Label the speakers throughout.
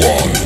Speaker 1: one.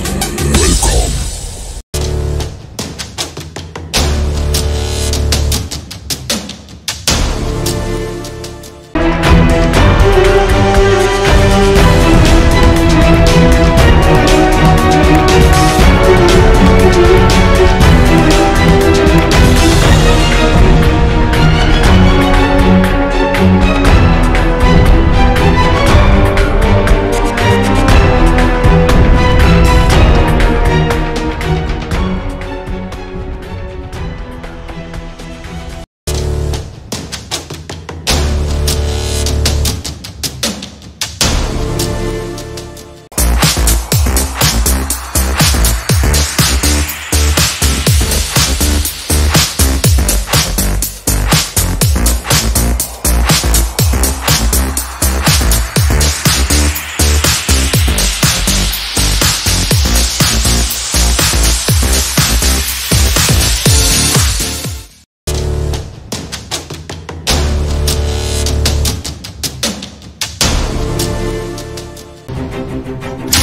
Speaker 1: Thank you.